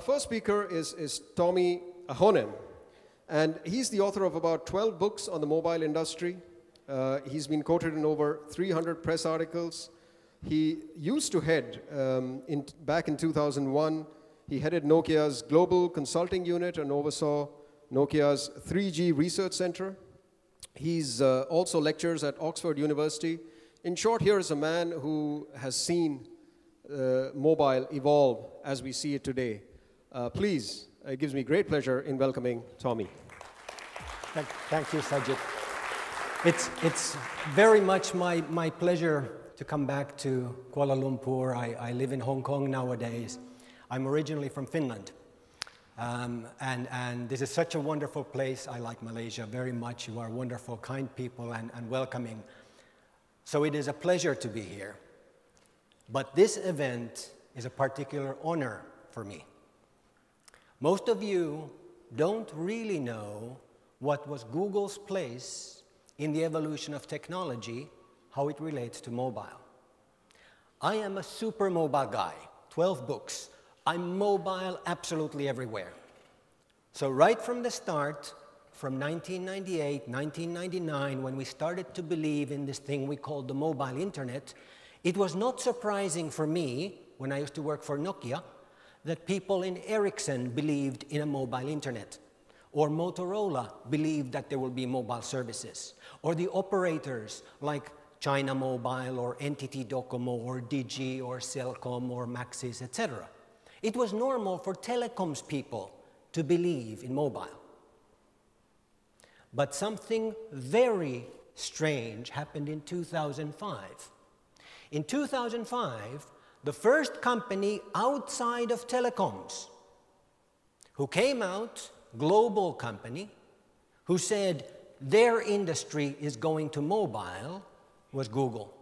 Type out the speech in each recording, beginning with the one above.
first speaker is, is Tomi Ahonen, and he's the author of about 12 books on the mobile industry. Uh, he's been quoted in over 300 press articles. He used to head, um, in, back in 2001, he headed Nokia's global consulting unit and oversaw Nokia's 3G research center. He's uh, also lectures at Oxford University. In short, here is a man who has seen uh, mobile evolve as we see it today. Uh, please, it gives me great pleasure in welcoming Tomi. Thank, thank you, Sajid. It's, it's very much my, my pleasure to come back to Kuala Lumpur. I, I live in Hong Kong nowadays. I'm originally from Finland. Um, and, and this is such a wonderful place. I like Malaysia very much. You are wonderful, kind people, and, and welcoming. So it is a pleasure to be here. But this event is a particular honor for me. Most of you don't really know what was Google's place in the evolution of technology, how it relates to mobile. I am a super mobile guy, 12 books. I'm mobile absolutely everywhere. So right from the start, from 1998, 1999, when we started to believe in this thing we called the mobile internet, it was not surprising for me, when I used to work for Nokia, that people in Ericsson believed in a mobile internet, or Motorola believed that there will be mobile services, or the operators like China Mobile or NTT Docomo or Digi or Celcom or Maxis, etc. It was normal for telecoms people to believe in mobile. But something very strange happened in 2005. In 2005, the first company outside of telecoms who came out, global company, who said their industry is going to mobile was Google.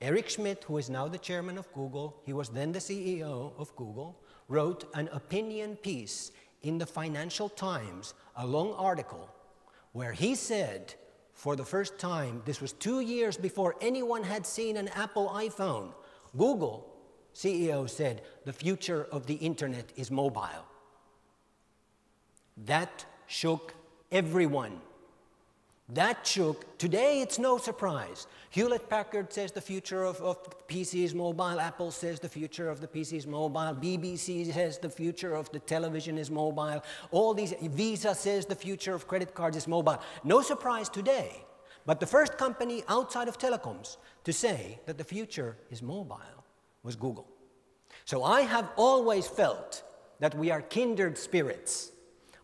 Eric Schmidt, who is now the chairman of Google, he was then the CEO of Google, wrote an opinion piece in the Financial Times, a long article, where he said, for the first time, this was two years before anyone had seen an Apple iPhone, Google CEO said, the future of the internet is mobile. That shook everyone. That shook, today it's no surprise. Hewlett Packard says the future of, of PC is mobile, Apple says the future of the PC is mobile, BBC says the future of the television is mobile, all these, Visa says the future of credit cards is mobile. No surprise today, but the first company outside of telecoms to say that the future is mobile was Google. So I have always felt that we are kindred spirits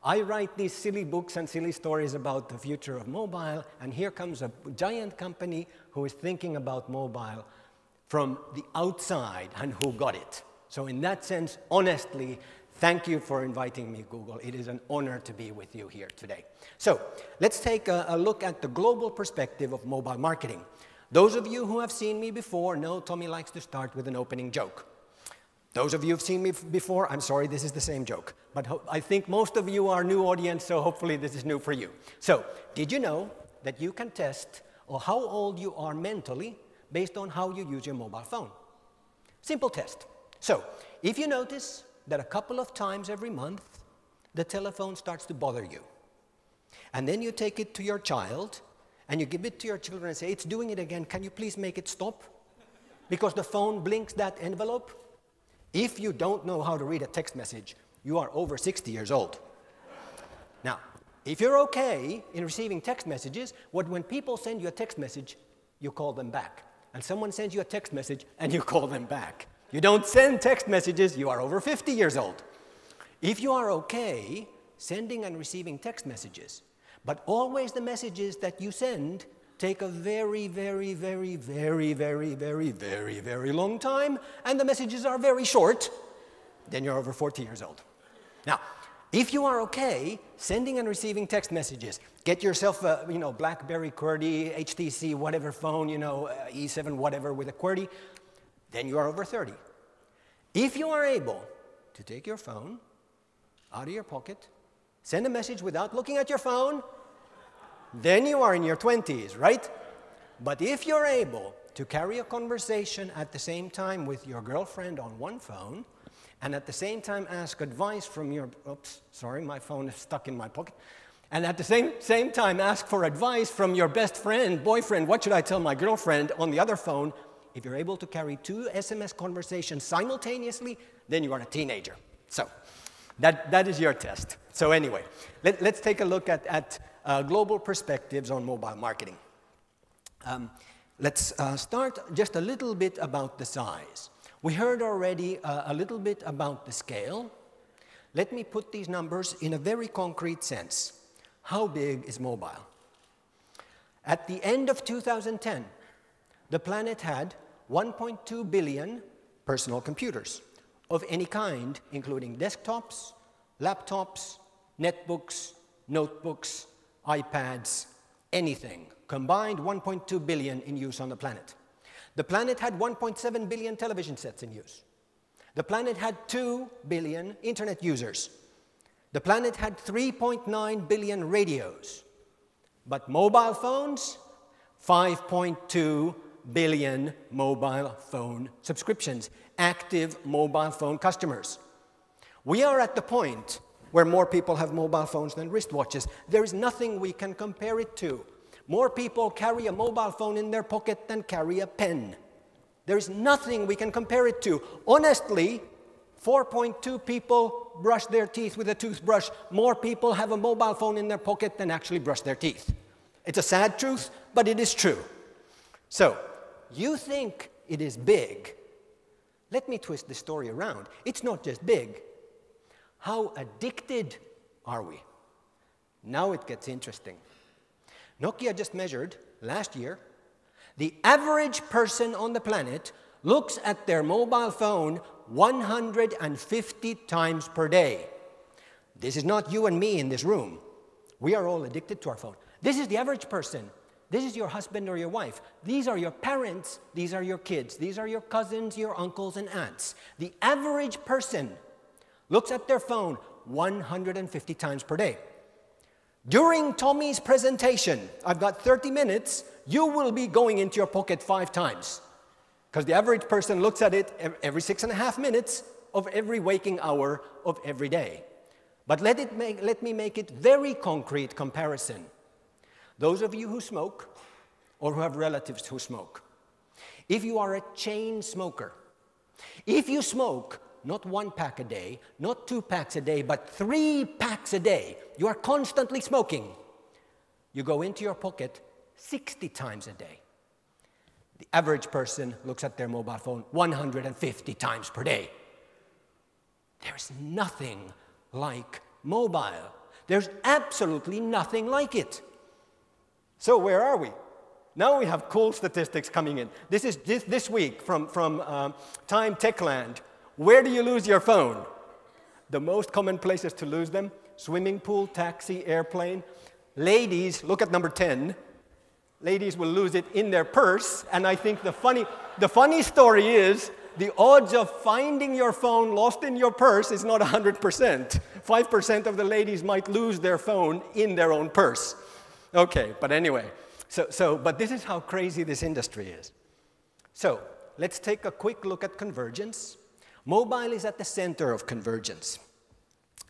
I write these silly books and silly stories about the future of mobile, and here comes a giant company who is thinking about mobile from the outside and who got it. So, in that sense, honestly, thank you for inviting me, Google. It is an honor to be with you here today. So, let's take a, a look at the global perspective of mobile marketing. Those of you who have seen me before know Tomi likes to start with an opening joke. Those of you who've seen me before, I'm sorry, this is the same joke. But I think most of you are new audience, so hopefully this is new for you. So, did you know that you can test or how old you are mentally based on how you use your mobile phone? Simple test. So, if you notice that a couple of times every month, the telephone starts to bother you, and then you take it to your child, and you give it to your children and say, it's doing it again, can you please make it stop? Because the phone blinks that envelope, if you don't know how to read a text message, you are over 60 years old. Now, if you're okay in receiving text messages, what when people send you a text message, you call them back. And someone sends you a text message and you call them back. You don't send text messages, you are over 50 years old. If you are okay sending and receiving text messages, but always the messages that you send take a very, very, very, very, very, very, very, very long time, and the messages are very short, then you're over 40 years old. Now, if you are okay sending and receiving text messages, get yourself a you know, BlackBerry QWERTY, HTC, whatever phone, you know, uh, E7, whatever with a QWERTY, then you are over 30. If you are able to take your phone out of your pocket, send a message without looking at your phone, then you are in your 20s, right? But if you're able to carry a conversation at the same time with your girlfriend on one phone, and at the same time ask advice from your, oops, sorry, my phone is stuck in my pocket. And at the same, same time ask for advice from your best friend, boyfriend, what should I tell my girlfriend on the other phone? If you're able to carry two SMS conversations simultaneously, then you are a teenager. So that, that is your test. So anyway, let, us take a look at, at uh, global perspectives on mobile marketing. Um, let's uh, start just a little bit about the size. We heard already uh, a little bit about the scale. Let me put these numbers in a very concrete sense. How big is mobile? At the end of 2010, the planet had 1.2 billion personal computers of any kind, including desktops, laptops, netbooks, notebooks, iPads, anything. Combined 1.2 billion in use on the planet. The planet had 1.7 billion television sets in use. The planet had 2 billion internet users. The planet had 3.9 billion radios. But mobile phones, 5.2 billion mobile phone subscriptions, active mobile phone customers. We are at the point where more people have mobile phones than wristwatches. There is nothing we can compare it to. More people carry a mobile phone in their pocket than carry a pen. There's nothing we can compare it to. Honestly, 4.2 people brush their teeth with a toothbrush. More people have a mobile phone in their pocket than actually brush their teeth. It's a sad truth, but it is true. So, you think it is big. Let me twist the story around. It's not just big. How addicted are we? Now it gets interesting. Nokia just measured last year the average person on the planet looks at their mobile phone 150 times per day. This is not you and me in this room. We are all addicted to our phone. This is the average person. This is your husband or your wife. These are your parents. These are your kids. These are your cousins, your uncles, and aunts. The average person looks at their phone 150 times per day. During Tomi's presentation, I've got 30 minutes, you will be going into your pocket five times. Because the average person looks at it every six and a half minutes of every waking hour of every day. But let, it make, let me make it very concrete comparison. Those of you who smoke, or who have relatives who smoke, if you are a chain smoker, if you smoke not one pack a day, not two packs a day, but three packs a day. You are constantly smoking. You go into your pocket 60 times a day. The average person looks at their mobile phone 150 times per day. There's nothing like mobile. There's absolutely nothing like it. So, where are we? Now we have cool statistics coming in. This is this, this week from, from um, Time Techland. Where do you lose your phone? The most common places to lose them swimming pool, taxi, airplane. Ladies, look at number 10. Ladies will lose it in their purse. And I think the funny, the funny story is the odds of finding your phone lost in your purse is not 100%. 5% of the ladies might lose their phone in their own purse. Okay, but anyway, so, so, but this is how crazy this industry is. So, let's take a quick look at convergence. Mobile is at the center of convergence.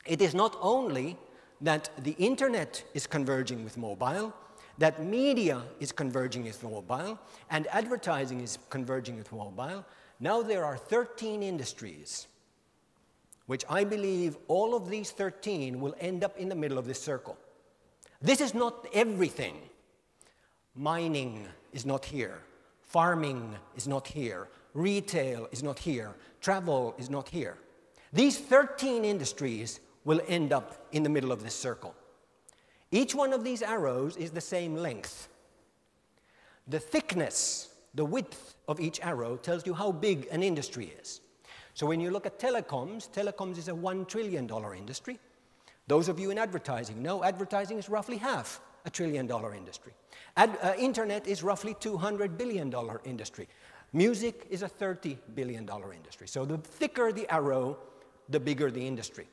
It is not only that the internet is converging with mobile, that media is converging with mobile, and advertising is converging with mobile. Now there are 13 industries, which I believe all of these 13 will end up in the middle of this circle. This is not everything. Mining is not here. Farming is not here. Retail is not here travel is not here. These 13 industries will end up in the middle of this circle. Each one of these arrows is the same length. The thickness, the width of each arrow tells you how big an industry is. So when you look at telecoms, telecoms is a $1 trillion industry. Those of you in advertising know advertising is roughly half a trillion dollar industry. Ad, uh, internet is roughly $200 billion industry. Music is a $30 billion industry. So the thicker the arrow, the bigger the industry.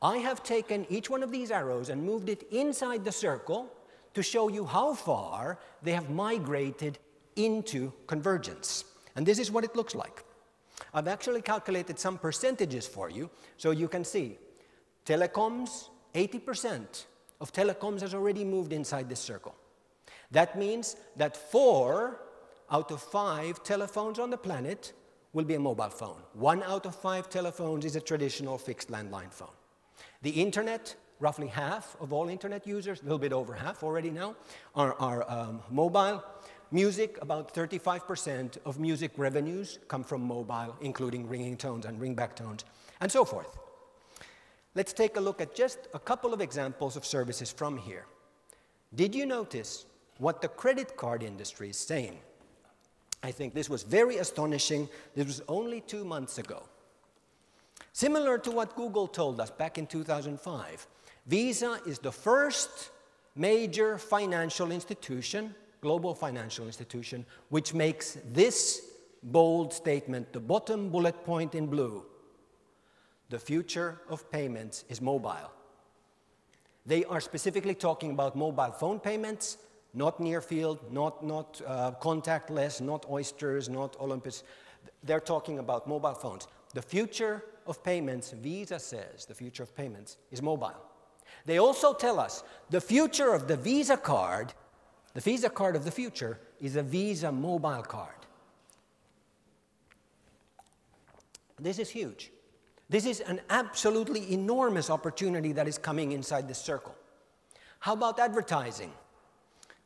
I have taken each one of these arrows and moved it inside the circle to show you how far they have migrated into convergence. And this is what it looks like. I've actually calculated some percentages for you so you can see. Telecoms, 80% of telecoms has already moved inside this circle. That means that four out of five telephones on the planet will be a mobile phone. One out of five telephones is a traditional fixed landline phone. The internet, roughly half of all internet users, a little bit over half already now, are, are um, mobile. Music, about 35% of music revenues come from mobile, including ringing tones and ringback tones, and so forth. Let's take a look at just a couple of examples of services from here. Did you notice what the credit card industry is saying? I think this was very astonishing. This was only two months ago. Similar to what Google told us back in 2005, Visa is the first major financial institution, global financial institution, which makes this bold statement, the bottom bullet point in blue. The future of payments is mobile. They are specifically talking about mobile phone payments, not near field, not, not uh, contactless, not oysters, not Octopus. They're talking about mobile phones. The future of payments, Visa says the future of payments is mobile. They also tell us the future of the Visa card, the Visa card of the future, is a Visa mobile card. This is huge. This is an absolutely enormous opportunity that is coming inside this circle. How about advertising?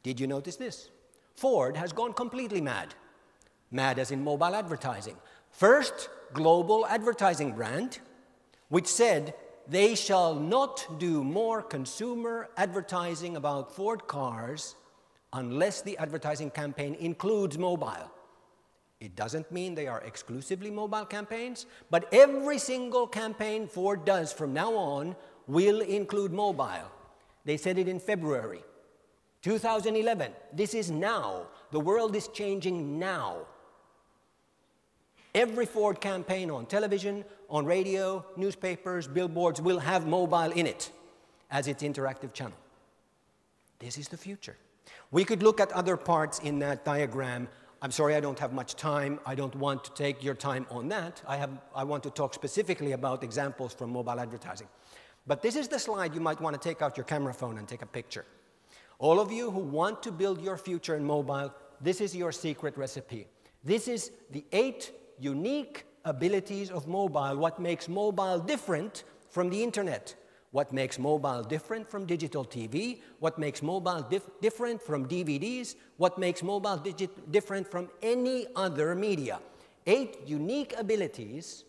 Did you notice this? Ford has gone completely mad. Mad as in mobile advertising. First, global advertising brand, which said they shall not do more consumer advertising about Ford cars unless the advertising campaign includes mobile. It doesn't mean they are exclusively mobile campaigns, but every single campaign Ford does from now on will include mobile. They said it in February. 2011, this is now. The world is changing now. Every Ford campaign on television, on radio, newspapers, billboards will have mobile in it as its interactive channel. This is the future. We could look at other parts in that diagram. I'm sorry I don't have much time. I don't want to take your time on that. I, have, I want to talk specifically about examples from mobile advertising. But this is the slide you might want to take out your camera phone and take a picture. All of you who want to build your future in mobile, this is your secret recipe. This is the eight unique abilities of mobile, what makes mobile different from the internet, what makes mobile different from digital TV, what makes mobile dif different from DVDs, what makes mobile different from any other media. Eight unique abilities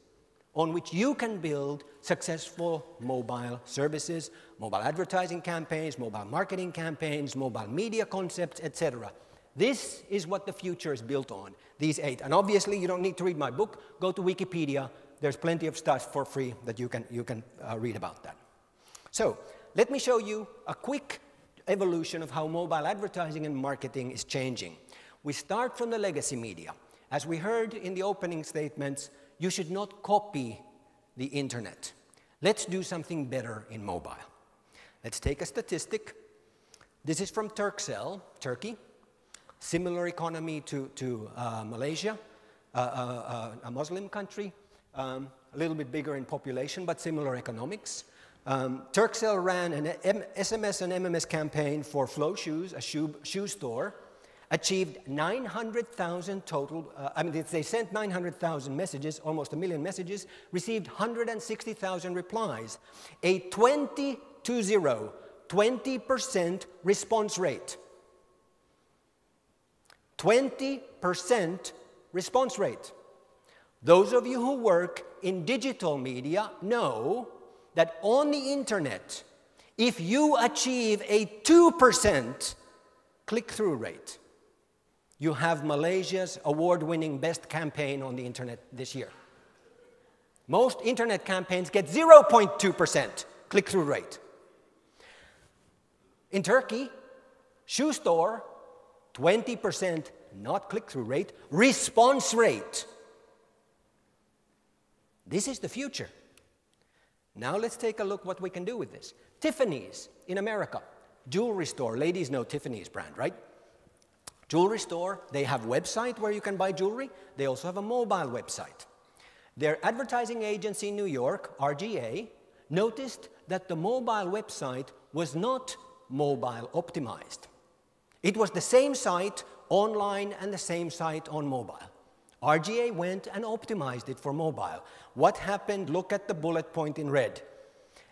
on which you can build successful mobile services, mobile advertising campaigns, mobile marketing campaigns, mobile media concepts, etc. This is what the future is built on, these eight. And obviously, you don't need to read my book. Go to Wikipedia. There's plenty of stuff for free that you can, you can uh, read about that. So, let me show you a quick evolution of how mobile advertising and marketing is changing. We start from the legacy media. As we heard in the opening statements, you should not copy the internet. Let's do something better in mobile. Let's take a statistic. This is from Turkcell, Turkey. Similar economy to, to uh, Malaysia, uh, uh, uh, a Muslim country, um, a little bit bigger in population, but similar economics. Um, Turkcell ran an M SMS and MMS campaign for Flo Shoes, a shoe, shoe store, achieved 900,000 total, uh, I mean, they sent 900,000 messages, almost a million messages, received 160,000 replies, a 20 to 0, 20% response rate. 20% response rate. Those of you who work in digital media know that on the internet, if you achieve a 2% click through rate, you have Malaysia's award winning best campaign on the internet this year. Most internet campaigns get 0.2% click through rate. In Turkey, shoe store, 20% not click through rate, response rate. This is the future. Now let's take a look what we can do with this. Tiffany's in America, jewelry store. Ladies know Tiffany's brand, right? Jewelry store, they have website where you can buy jewelry. They also have a mobile website. Their advertising agency in New York, RGA, noticed that the mobile website was not mobile optimized. It was the same site online and the same site on mobile. RGA went and optimized it for mobile. What happened? Look at the bullet point in red.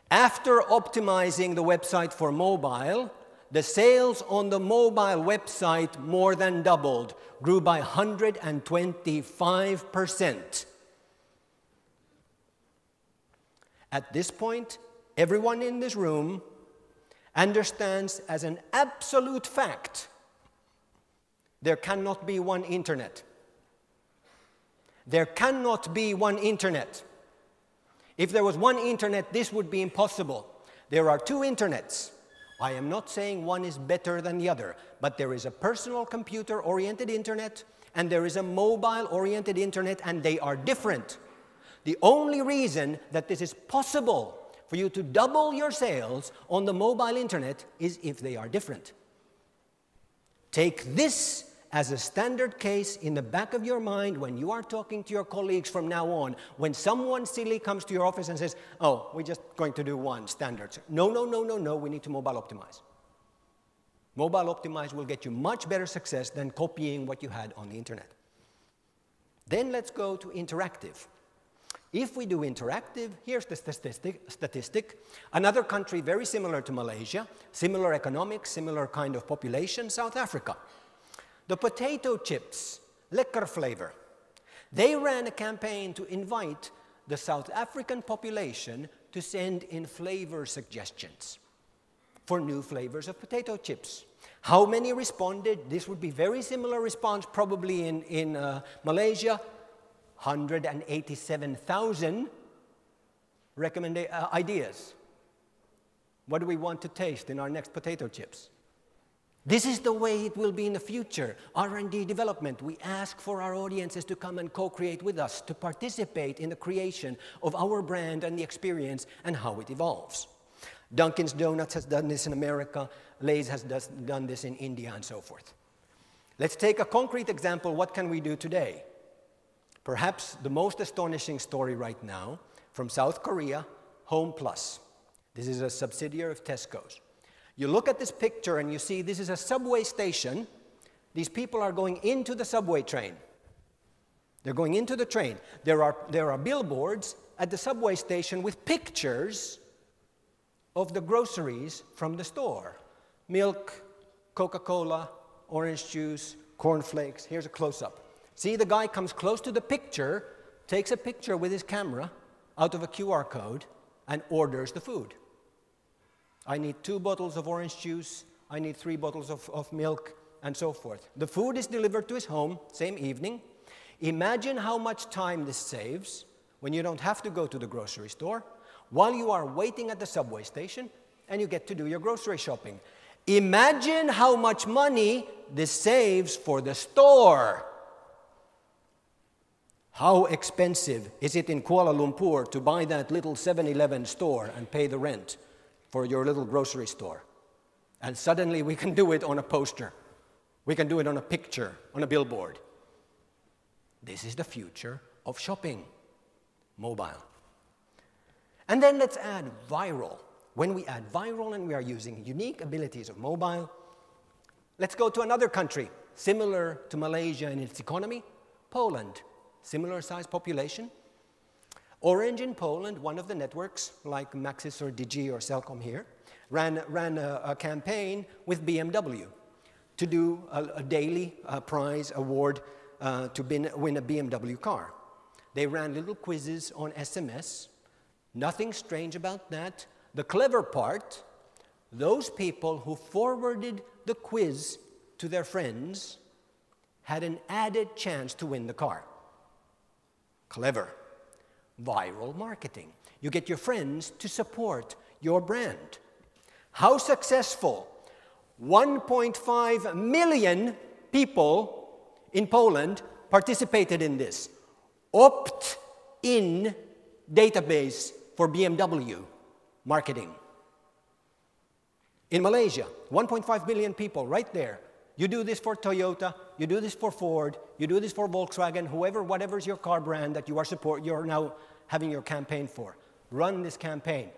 After optimizing the website for mobile, the sales on the mobile website more than doubled, grew by 125%. At this point, everyone in this room understands as an absolute fact there cannot be one internet. There cannot be one internet. If there was one internet, this would be impossible. There are two internets. I am not saying one is better than the other, but there is a personal computer oriented internet and there is a mobile oriented internet, and they are different. The only reason that this is possible for you to double your sales on the mobile internet is if they are different. Take this as a standard case in the back of your mind when you are talking to your colleagues from now on. When someone silly comes to your office and says, Oh, we're just going to do one standard. No, no, no, no, no, we need to mobile optimize. Mobile optimize will get you much better success than copying what you had on the internet. Then let's go to interactive. If we do interactive, here's the statistic, statistic. Another country very similar to Malaysia, similar economics, similar kind of population, South Africa. The potato chips, liquor flavor. They ran a campaign to invite the South African population to send in flavor suggestions for new flavors of potato chips. How many responded? This would be very similar response probably in, in uh, Malaysia, 187,000 recommend uh, ideas. What do we want to taste in our next potato chips? This is the way it will be in the future. R&D development, we ask for our audiences to come and co-create with us, to participate in the creation of our brand and the experience and how it evolves. Dunkin's Donuts has done this in America, Lay's has does, done this in India and so forth. Let's take a concrete example, what can we do today? Perhaps the most astonishing story right now from South Korea, Home Plus. This is a subsidiary of Tesco's. You look at this picture and you see this is a subway station. These people are going into the subway train. They're going into the train. There are, there are billboards at the subway station with pictures of the groceries from the store milk, Coca Cola, orange juice, cornflakes. Here's a close up. See, the guy comes close to the picture, takes a picture with his camera out of a QR code, and orders the food. I need two bottles of orange juice, I need three bottles of, of milk, and so forth. The food is delivered to his home, same evening. Imagine how much time this saves when you don't have to go to the grocery store, while you are waiting at the subway station, and you get to do your grocery shopping. Imagine how much money this saves for the store. How expensive is it in Kuala Lumpur to buy that little 7 Eleven store and pay the rent for your little grocery store? And suddenly we can do it on a poster. We can do it on a picture, on a billboard. This is the future of shopping, mobile. And then let's add viral. When we add viral and we are using unique abilities of mobile, let's go to another country similar to Malaysia in its economy, Poland similar size population. Orange in Poland, one of the networks like Maxis or Digi or Celcom here, ran, ran a, a campaign with BMW to do a, a daily uh, prize award uh, to bin, win a BMW car. They ran little quizzes on SMS. Nothing strange about that. The clever part, those people who forwarded the quiz to their friends had an added chance to win the car. Clever. Viral marketing. You get your friends to support your brand. How successful? 1.5 million people in Poland participated in this. Opt in database for BMW marketing. In Malaysia, 1.5 billion people right there You do this for Toyota, you do this for Ford, you do this for Volkswagen, whoever, whatever's your car brand that you are support, you're now having your campaign for. Run this campaign.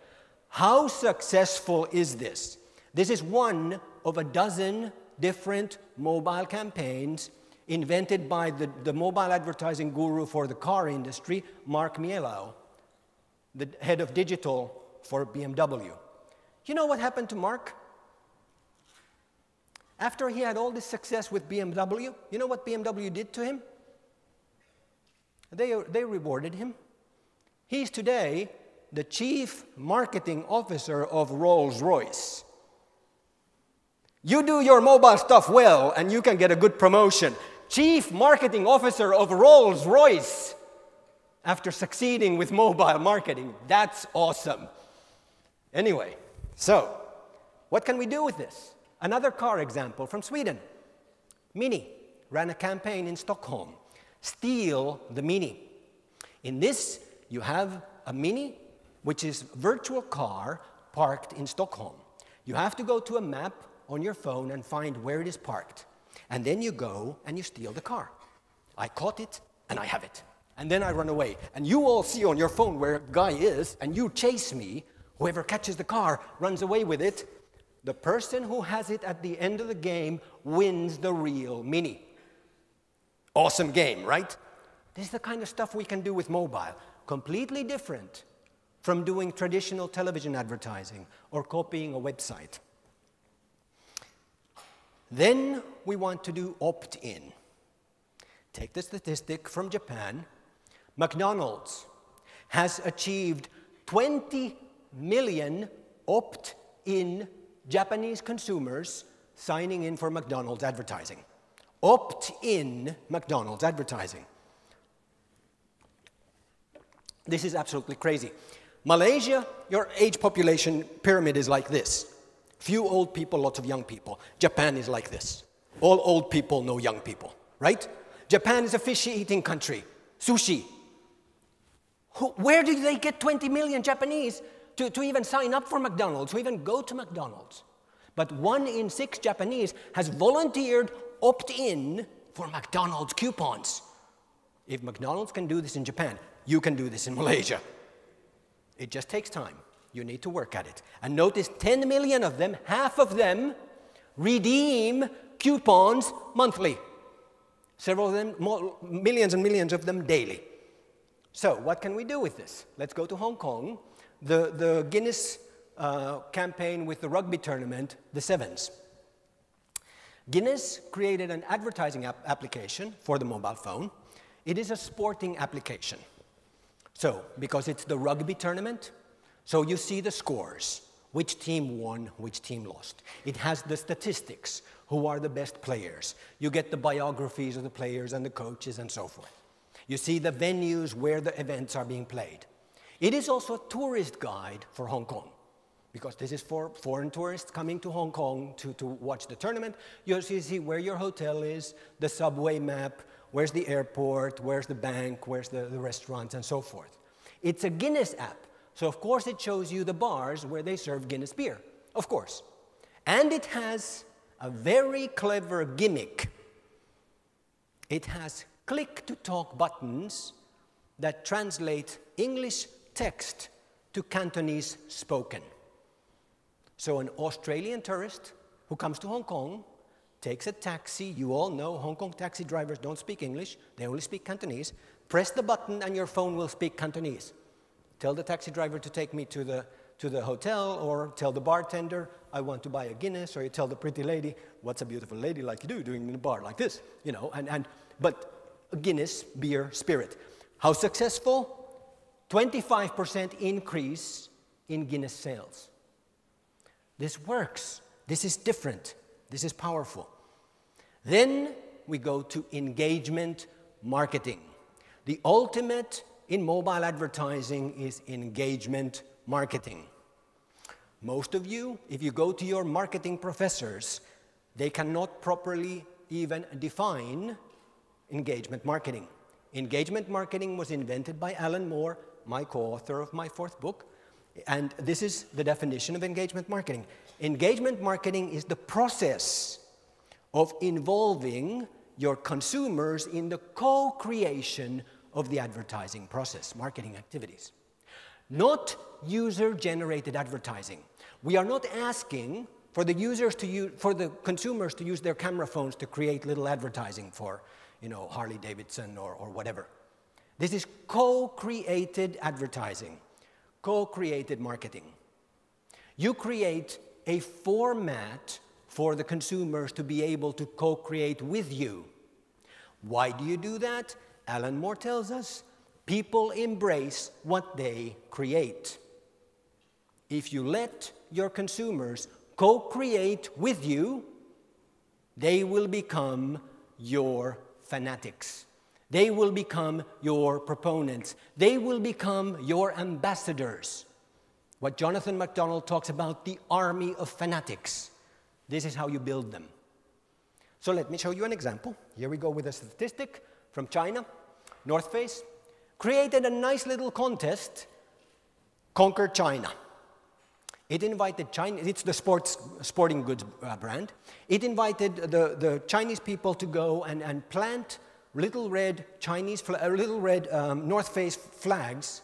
How successful is this? This is one of a dozen different mobile campaigns invented by the, the mobile advertising guru for the car industry, Mark Mielau, the head of digital for BMW. You know what happened to Mark? After he had all this success with BMW, you know what BMW did to him? They, they rewarded him. He's today the chief marketing officer of Rolls Royce. You do your mobile stuff well, and you can get a good promotion. Chief marketing officer of Rolls Royce after succeeding with mobile marketing. That's awesome. Anyway, so what can we do with this? Another car example from Sweden. Mini ran a campaign in Stockholm. Steal the Mini. In this, you have a Mini, which is virtual car parked in Stockholm. You have to go to a map on your phone and find where it is parked. And then you go and you steal the car. I caught it and I have it. And then I run away. And you all see on your phone where a guy is and you chase me. Whoever catches the car runs away with it the person who has it at the end of the game wins the real mini. Awesome game, right? This is the kind of stuff we can do with mobile. Completely different from doing traditional television advertising or copying a website. Then we want to do opt in. Take the statistic from Japan McDonald's has achieved 20 million opt in Japanese consumers signing in for McDonald's advertising. Opt in McDonald's advertising. This is absolutely crazy. Malaysia, your age population pyramid is like this few old people, lots of young people. Japan is like this. All old people know young people, right? Japan is a fish eating country. Sushi. where do they get 20 million Japanese to, to even sign up for McDonald's, to even go to McDonald's. But one in six Japanese has volunteered opt in for McDonald's coupons. If McDonald's can do this in Japan, you can do this in Malaysia. It just takes time. You need to work at it. And notice 10 million of them, half of them, redeem coupons monthly. Several of them, millions and millions of them daily. So, what can we do with this? Let's go to Hong Kong the, the Guinness uh, campaign with the rugby tournament, the Sevens. Guinness created an advertising ap application for the mobile phone. It is a sporting application. So, because it's the rugby tournament, so you see the scores, which team won, which team lost. It has the statistics, who are the best players. You get the biographies of the players and the coaches and so forth. You see the venues where the events are being played. It is also a tourist guide for Hong Kong because this is for foreign tourists coming to Hong Kong to, to watch the tournament. You see where your hotel is, the subway map, where's the airport, where's the bank, where's the, the restaurants, and so forth. It's a Guinness app, so of course it shows you the bars where they serve Guinness beer, of course. And it has a very clever gimmick. It has click to talk buttons that translate English text to Cantonese spoken. So an Australian tourist who comes to Hong Kong takes a taxi. You all know Hong Kong taxi drivers don't speak English, they only speak Cantonese. Press the button and your phone will speak Cantonese. Tell the taxi driver to take me to the, to the hotel or tell the bartender I want to buy a Guinness or you tell the pretty lady what's a beautiful lady like you do doing in a bar like this, you know, and, and but Guinness beer spirit. How successful? 25% increase in Guinness sales. This works. This is different. This is powerful. Then we go to engagement marketing. The ultimate in mobile advertising is engagement marketing. Most of you, if you go to your marketing professors, they cannot properly even define engagement marketing. Engagement marketing was invented by Alan Moore my co-author of my fourth book. And this is the definition of engagement marketing. Engagement marketing is the process of involving your consumers in the co creation of the advertising process, marketing activities. Not user generated advertising. We are not asking for the users to use, for the consumers to use their camera phones to create little advertising for, you know, Harley Davidson or, or whatever. This is co-created advertising, co-created marketing. You create a format for the consumers to be able to co-create with you. Why do you do that? Alan Moore tells us people embrace what they create. If you let your consumers co create with you, they will become your fanatics. They will become your proponents. They will become your ambassadors. What Jonathan MacDonald talks about the army of fanatics. This is how you build them. So let me show you an example. Here we go with a statistic from China. North Face created a nice little contest, Conquer China. It invited China, it's the sports, sporting goods uh, brand. It invited the, the Chinese people to go and, and plant little red Chinese, uh, little red um, North Face flags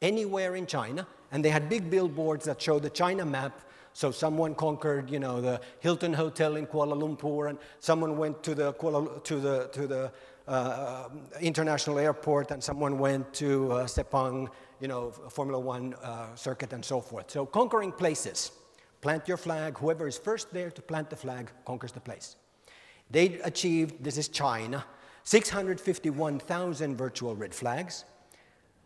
anywhere in China. And they had big billboards that showed the China map. So someone conquered, you know, the Hilton Hotel in Kuala Lumpur, and someone went to the, Kuala, to the, to the uh, international airport, and someone went to uh, Sepang you know, Formula One uh, circuit and so forth. So conquering places. Plant your flag. Whoever is first there to plant the flag conquers the place. They achieved, this is China, 651,000 virtual red flags.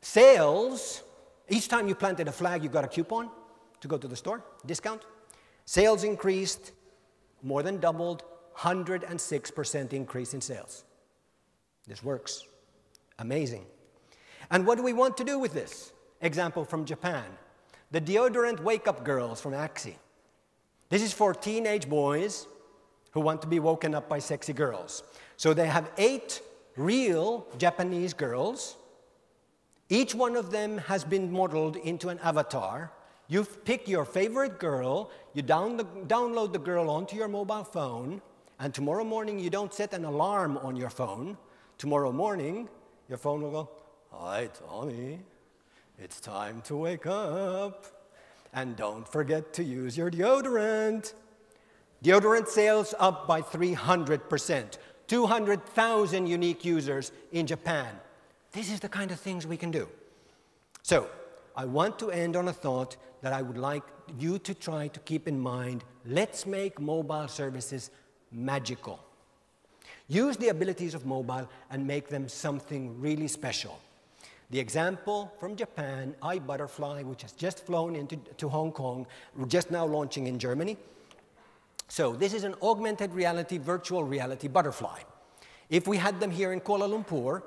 Sales, each time you planted a flag, you got a coupon to go to the store, discount. Sales increased, more than doubled, 106% increase in sales. This works. Amazing. And what do we want to do with this? Example from Japan. The deodorant wake up girls from Axi. This is for teenage boys who want to be woken up by sexy girls. So they have eight real Japanese girls. Each one of them has been modeled into an avatar. You pick your favorite girl, you down the, download the girl onto your mobile phone, and tomorrow morning you don't set an alarm on your phone. Tomorrow morning, your phone will go, Hi, Tomi. It's time to wake up. And don't forget to use your deodorant. Deodorant sales up by 300%. 200,000 unique users in Japan. This is the kind of things we can do. So, I want to end on a thought that I would like you to try to keep in mind. Let's make mobile services magical. Use the abilities of mobile and make them something really special. The example from Japan, iButterfly, which has just flown into to Hong Kong, just now launching in Germany. So this is an augmented reality, virtual reality butterfly. If we had them here in Kuala Lumpur,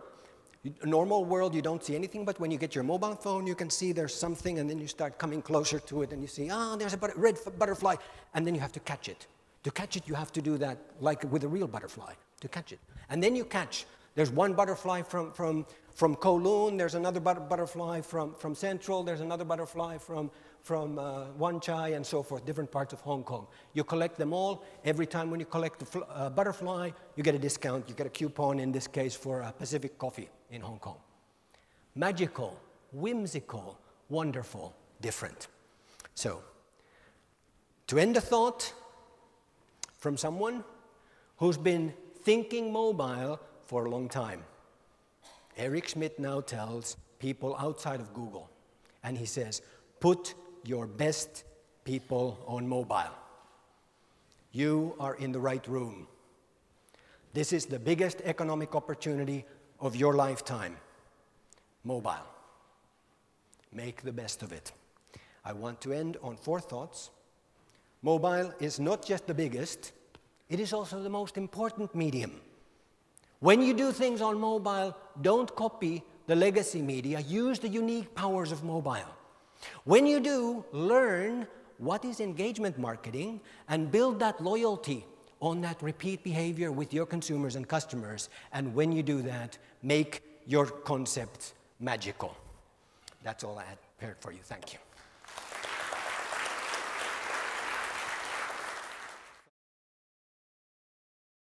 normal world, you don't see anything, but when you get your mobile phone, you can see there's something, and then you start coming closer to it, and you see, ah, oh, there's a but red butterfly, and then you have to catch it. To catch it, you have to do that like with a real butterfly, to catch it. And then you catch. There's one butterfly from, from, from Kowloon, there's another but butterfly from, from Central, there's another butterfly from, from uh, Wan Chai, and so forth, different parts of Hong Kong. You collect them all. Every time when you collect the uh, butterfly, you get a discount. You get a coupon, in this case, for uh, Pacific Coffee in Hong Kong. Magical, whimsical, wonderful, different. So, to end a thought from someone who's been thinking mobile for a long time. Eric Schmidt now tells people outside of Google, and he says, put your best people on mobile. You are in the right room. This is the biggest economic opportunity of your lifetime. Mobile. Make the best of it. I want to end on four thoughts. Mobile is not just the biggest, it is also the most important medium. When you do things on mobile, don't copy the legacy media, use the unique powers of mobile. When you do, learn what is engagement marketing and build that loyalty on that repeat behavior with your consumers and customers. And when you do that, make your concept magical. That's all I had prepared for you. Thank you.